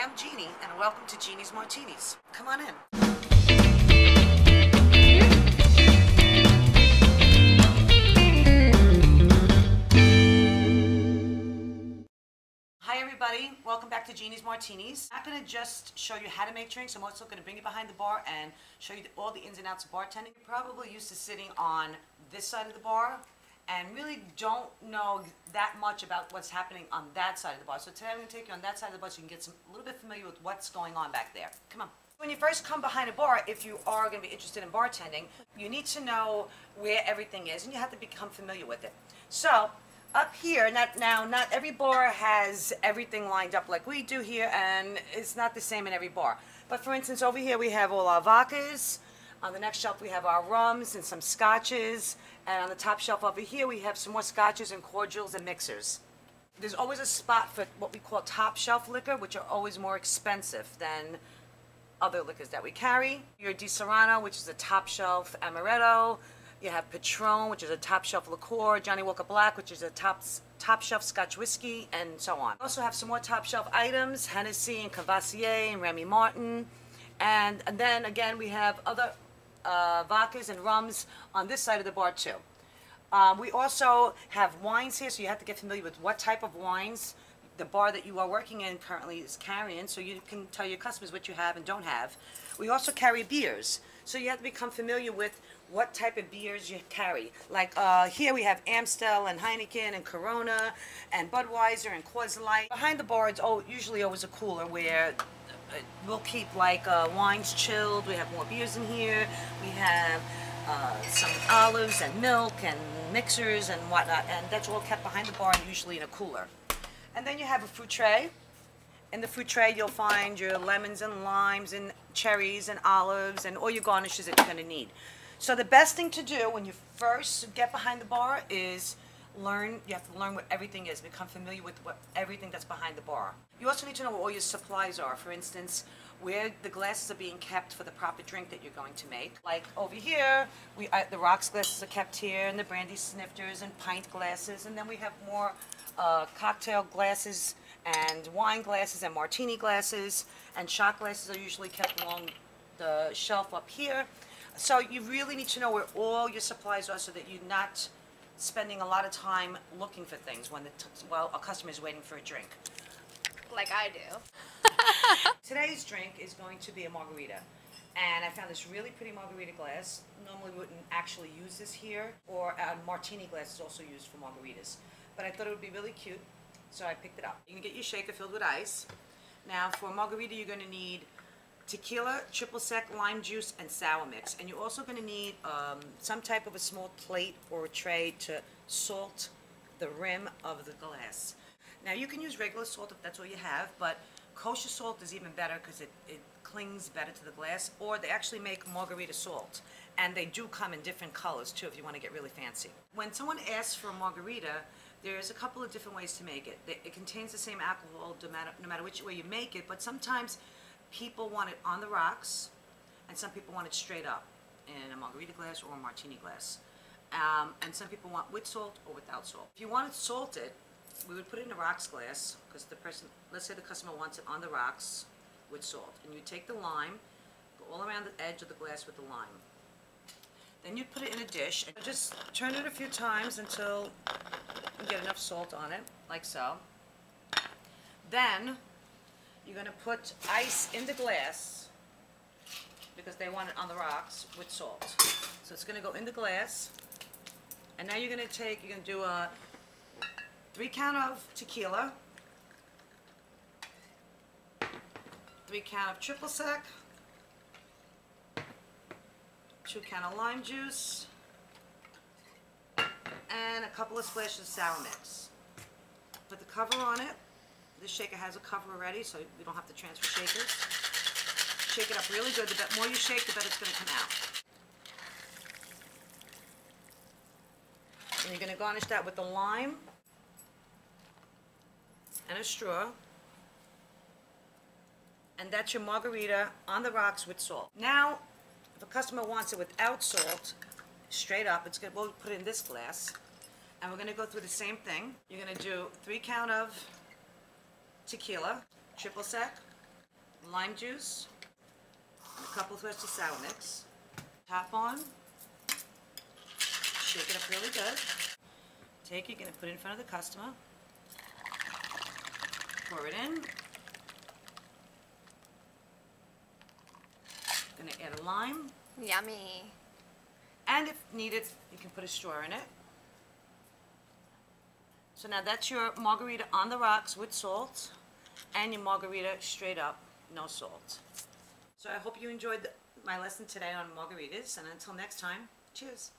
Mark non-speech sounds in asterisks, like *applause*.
I'm Jeannie, and welcome to Jeannie's Martinis. Come on in. Hi everybody, welcome back to Jeannie's Martinis. I'm not going to just show you how to make drinks, I'm also going to bring you behind the bar and show you all the ins and outs of bartending. You're probably used to sitting on this side of the bar and really don't know that much about what's happening on that side of the bar. So today I'm going to take you on that side of the bar so you can get some, a little bit familiar with what's going on back there. Come on. When you first come behind a bar, if you are going to be interested in bartending, you need to know where everything is and you have to become familiar with it. So up here, not now, not every bar has everything lined up like we do here, and it's not the same in every bar. But for instance, over here we have all our vodkas. On the next shelf we have our rums and some scotches, and on the top shelf over here we have some more scotches and cordials and mixers. There's always a spot for what we call top shelf liquor, which are always more expensive than other liquors that we carry. Your Disaronno, which is a top shelf amaretto. You have Patron, which is a top shelf liqueur. Johnnie Walker Black, which is a top top shelf Scotch whiskey, and so on. We also have some more top shelf items: Hennessy and Courvoisier and Remy Martin. And, and then again, we have other uh, vodkas and rums on this side of the bar too. Um, we also have wines here, so you have to get familiar with what type of wines the bar that you are working in currently is carrying, so you can tell your customers what you have and don't have. We also carry beers, so you have to become familiar with what type of beers you carry. Like uh, here we have Amstel and Heineken and Corona and Budweiser and Coors Light. Behind the bar, it's usually always a cooler where we'll keep like uh, wines chilled. We have more beers in here. We have uh, some olives and milk and mixers and whatnot, and that's all kept behind the bar and usually in a cooler. And then you have a fruit tray. In the fruit tray, you'll find your lemons and limes and cherries and olives and all your garnishes that you're going to need. So the best thing to do when you first get behind the bar is learn, you have to learn what everything is, become familiar with what everything that's behind the bar. You also need to know what all your supplies are. For instance, where the glasses are being kept for the proper drink that you're going to make. Like over here, we uh, the rocks glasses are kept here, and the brandy snifters and pint glasses, and then we have more uh, cocktail glasses and wine glasses and martini glasses, and shot glasses are usually kept along the shelf up here. So you really need to know where all your supplies are so that you're not spending a lot of time looking for things when the t- well a customer is waiting for a drink. like I do. *laughs* Today's drink is going to be a margarita. And I found this really pretty margarita glass. Normally we wouldn't actually use this here, or a martini glass is also used for margaritas. But I thought it would be really cute, so I picked it up. You can get your shaker filled with ice. Now for a margarita you're going to need tequila, triple sec, lime juice, and sour mix. And you're also going to need um, some type of a small plate or a tray to salt the rim of the glass. Now you can use regular salt if that's all you have, but kosher salt is even better because it, it clings better to the glass. Or they actually make margarita salt, and they do come in different colors too if you want to get really fancy. When someone asks for a margarita, there's a couple of different ways to make it. It contains the same alcohol no matter, no matter which way you make it, but sometimes people want it on the rocks, and some people want it straight up in a margarita glass or a martini glass. Um, and some people want with salt or without salt. If you want it salted, we would put it in a rocks glass because the person, let's say the customer wants it on the rocks with salt, and you take the lime, go all around the edge of the glass with the lime. Then you put it in a dish and just turn it a few times until you get enough salt on it, like so. Then you're gonna put ice in the glass because they want it on the rocks with salt. So it's gonna go in the glass. And now you're gonna take, you're gonna do a three count of tequila, three count of triple sec, two count of lime juice, and a couple of splashes of sour mix. Put the cover on it. This shaker has a cover already, so we don't have to transfer shakers. Shake it up really good. The more you shake, the better it's gonna come out. And you're gonna garnish that with the lime and a straw. And that's your margarita on the rocks with salt. Now, if a customer wants it without salt, straight up, it's good. We'll put it in this glass. And we're gonna go through the same thing. You're gonna do three count of tequila, triple sec, lime juice, a couple threads of sour mix. Top on. Shake it up really good. Take it, gonna put it in front of the customer. Pour it in. Gonna add a lime, Yummy. and if needed, you can put a straw in it. So now that's your margarita on the rocks with salt, and your margarita straight up, no salt. So I hope you enjoyed the- my lesson today on margaritas, and until next time, cheers.